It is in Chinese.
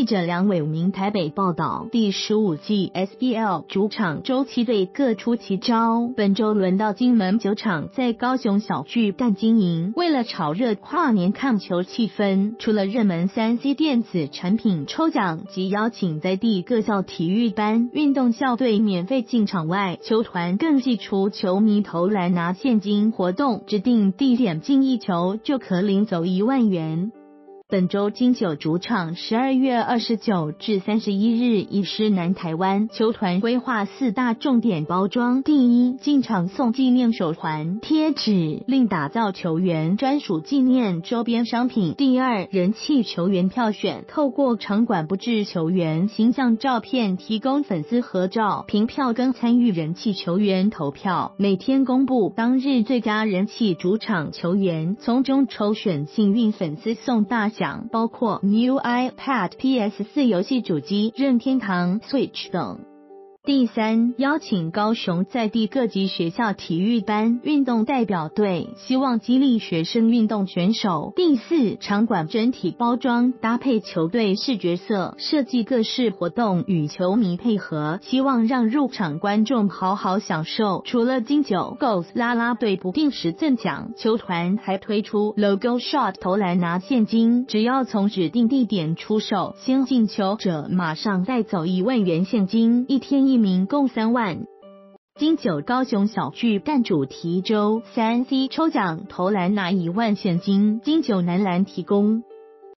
记者梁伟明台北报道，第十五季 SBL 主场周期队各出奇招，本周轮到金门酒厂在高雄小巨蛋经营。为了炒热跨年看球气氛，除了热门三 C 电子产品抽奖及邀请在地各校体育班、运动校队免费进场外，球团更寄出球迷投篮拿现金活动，指定地点进一球就可领走一万元。本周金九主场十二月二十九至三十一日，以师南台湾球团规划四大重点包装：第一，进场送纪念手环、贴纸，另打造球员专属纪念周边商品；第二，人气球员票选，透过场馆布置球员形象照片，提供粉丝合照、凭票跟参与人气球员投票，每天公布当日最佳人气主场球员，从中抽选幸运粉丝送大。奖包括 New iPad、PS4 游戏主机、任天堂 Switch 等。第三，邀请高雄在地各级学校体育班、运动代表队，希望激励学生运动选手。第四，场馆整体包装搭配球队视觉色，设计各式活动与球迷配合，希望让入场观众好好享受。除了金九 Gos 啦啦队不定时赠奖，球团还推出 Logo Shot 投篮拿现金，只要从指定地点出手，先进球者马上带走一万元现金，一天。一名共三万。金九高雄小巨蛋主题周三 C 抽奖投篮拿一万现金，金九男篮提供。